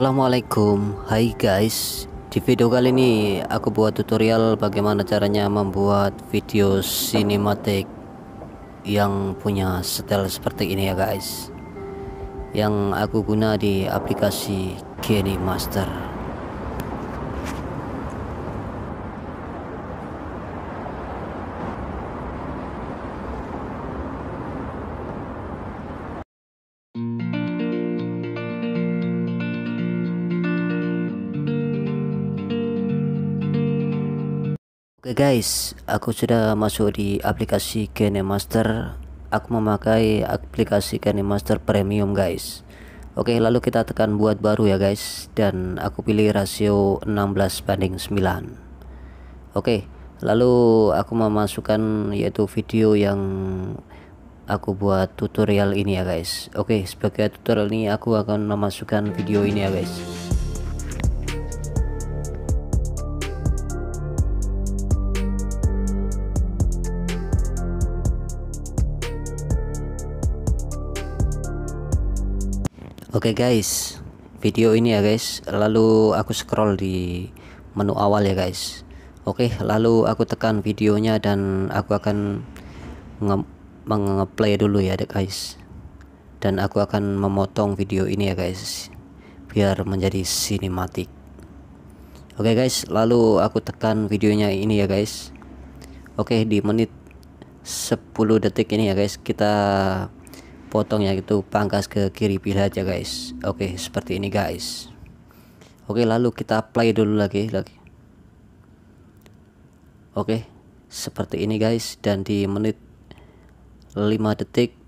Assalamualaikum. Hai guys. Di video kali ini aku buat tutorial bagaimana caranya membuat video sinematik Yang punya setel seperti ini ya guys. Yang aku guna di aplikasi Kenny Master Oke guys, aku sudah masuk di aplikasi KineMaster. Aku memakai aplikasi KineMaster Premium guys. Oke, lalu kita tekan buat baru ya guys dan aku pilih rasio 16 banding 9. Oke, lalu aku memasukkan yaitu video yang aku buat tutorial ini ya guys. Oke, sebagai tutorial ini aku akan memasukkan video ini ya guys. Oke okay guys, video ini ya guys. Lalu aku scroll di menu awal ya guys. Oke, okay, lalu aku tekan videonya dan aku akan nge-play dulu ya guys. Dan aku akan memotong video ini ya guys, biar menjadi sinematik. Oke okay guys, lalu aku tekan videonya ini ya guys. Oke, di menit 10 detik ini ya guys, kita potong ya itu pangkas ke kiri pilih aja guys. Oke seperti ini guys. Oke lalu kita play dulu lagi lagi. Oke seperti ini guys. Dan di menit 5 detik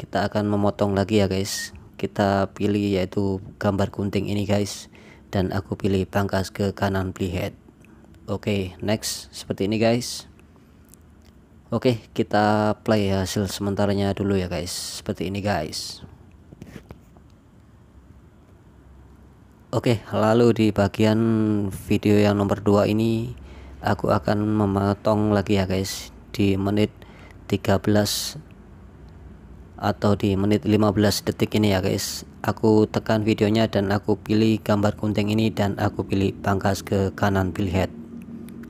kita akan memotong lagi ya guys. Kita pilih yaitu gambar gunting ini guys. Dan aku pilih pangkas ke kanan playhead oke next. Seperti ini guys Oke kita play hasil sementaranya dulu ya guys. Seperti ini guys. Oke lalu di bagian video yang nomor 2 ini aku akan memotong lagi ya guys. Di menit 13 atau di menit 15 detik ini ya guys. Aku tekan videonya dan aku pilih gambar gunting ini dan aku pilih pangkas ke kanan pilih head.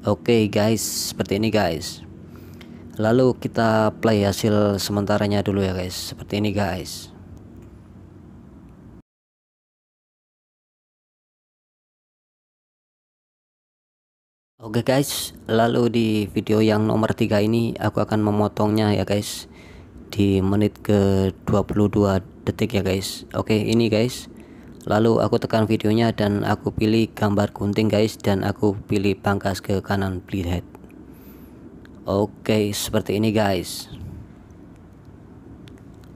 Oke guys. Seperti ini guys lalu kita play hasil sementaranya dulu ya guys seperti ini guys Oke guys, lalu di video yang nomor 3 ini aku akan memotongnya ya guys di menit ke 22 detik ya guys. Oke, ini guys. Lalu aku tekan videonya dan aku pilih gambar gunting guys dan aku pilih pangkas ke kanan playhead. Oke seperti ini guys.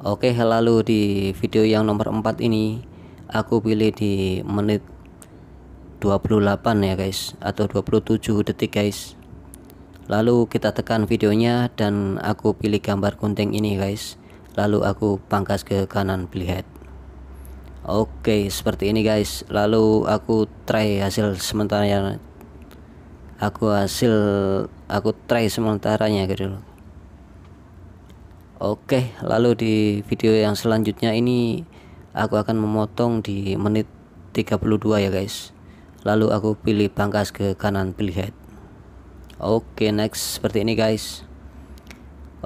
Oke lalu di video yang nomor 4 ini aku pilih di menit 28 ya guys atau 27 detik guys. Lalu kita tekan videonya dan aku pilih gambar gunting ini guys. Lalu aku pangkas ke kanan playhead Oke seperti ini guys. Lalu aku try hasil sementara aku hasil aku try sementaranya gitu loh. Oke lalu di video yang selanjutnya ini aku akan memotong di menit 32 ya guys. Lalu aku pilih pangkas ke kanan pilih head. Oke next seperti ini guys.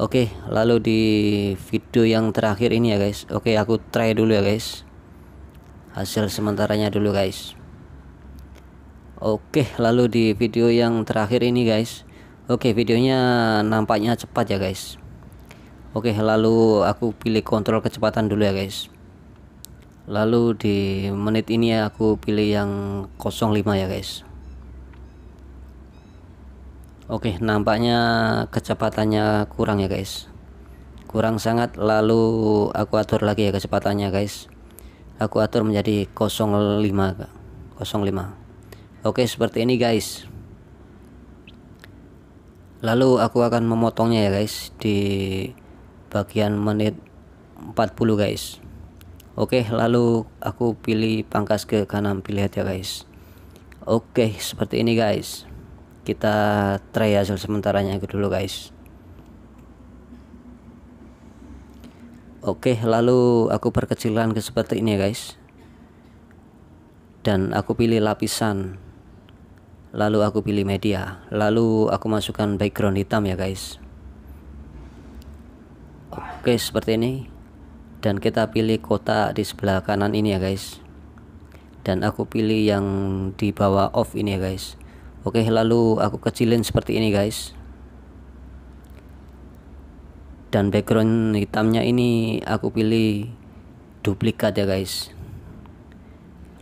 Oke lalu di video yang terakhir ini ya guys. Oke aku try dulu ya guys. Hasil sementaranya dulu guys Oke lalu di video yang terakhir ini guys. Oke videonya nampaknya cepat ya guys. Oke lalu aku pilih kontrol kecepatan dulu ya guys. Lalu di menit ini aku pilih yang 05 ya guys. Oke nampaknya kecepatannya kurang ya guys. Kurang sangat lalu aku atur lagi ya kecepatannya guys. Aku atur menjadi 05 05 Oke seperti ini guys. Lalu aku akan memotongnya ya guys di bagian menit 40 guys. Oke lalu aku pilih pangkas ke kanan pilih ya guys. Oke seperti ini guys. Kita try hasil sementaranya dulu guys. Oke lalu aku perkecilan ke seperti ini ya guys. Dan aku pilih lapisan lalu aku pilih media. Lalu aku masukkan background hitam ya guys. Oke seperti ini. Dan kita pilih kota di sebelah kanan ini ya guys. Dan aku pilih yang di bawah off ini ya guys. Oke lalu aku kecilin seperti ini guys. Dan background hitamnya ini aku pilih duplikat ya guys.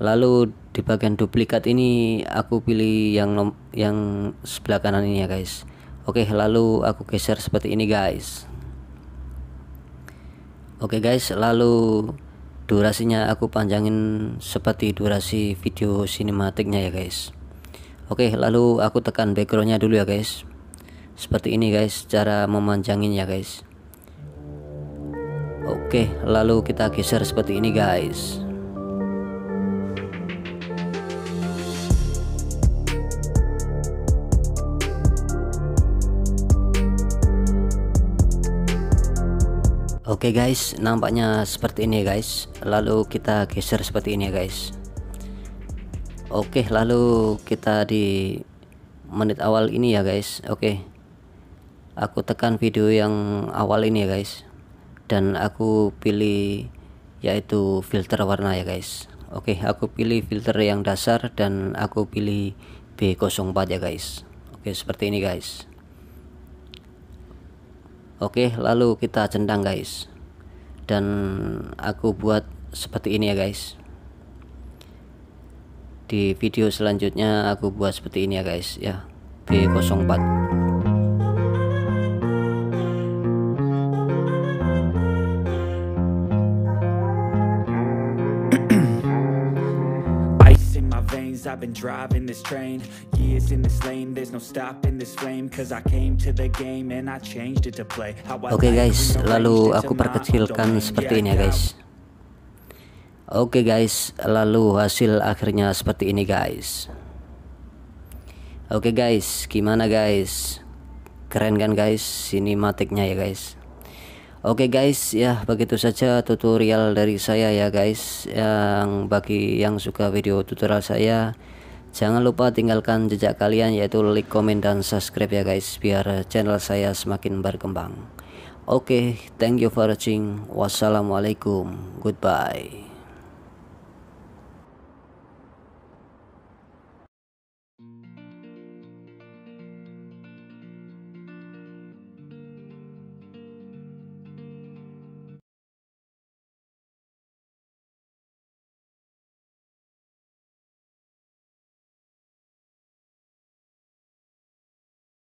Lalu di bagian duplikat ini aku pilih yang yang sebelah kanan ini ya guys. Oke lalu aku geser seperti ini guys. Oke guys lalu durasinya aku panjangin seperti durasi video sinematiknya ya guys. Oke lalu aku tekan backgroundnya dulu ya guys. Seperti ini guys cara memanjangin ya guys. Oke, lalu kita geser seperti ini, guys. Oke guys, nampaknya seperti ini guys. Lalu kita geser seperti ini ya guys. Oke, lalu kita di menit awal ini ya guys. Oke. Aku tekan video yang awal ini ya guys dan aku pilih yaitu filter warna ya guys oke aku pilih filter yang dasar dan aku pilih B04 ya guys oke seperti ini guys oke lalu kita centang guys. Dan aku buat seperti ini ya guys. Di video selanjutnya aku buat seperti ini ya guys ya. B04 driving this train. Years in this lane There's no stopping this flame. Cause I came to the game And I changed it to play. Oke okay guys Lalu aku perkecilkan seperti ini ya guys. Oke okay guys Lalu hasil akhirnya seperti ini guys. Oke okay guys Gimana guys? Keren kan guys Sinematiknya ya guys? Oke okay guys, ya begitu saja tutorial dari saya ya guys. Yang bagi yang suka video tutorial saya, jangan lupa tinggalkan jejak kalian yaitu like, komen dan subscribe ya guys biar channel saya semakin berkembang. Oke, okay, thank you for watching. Wassalamualaikum. Goodbye.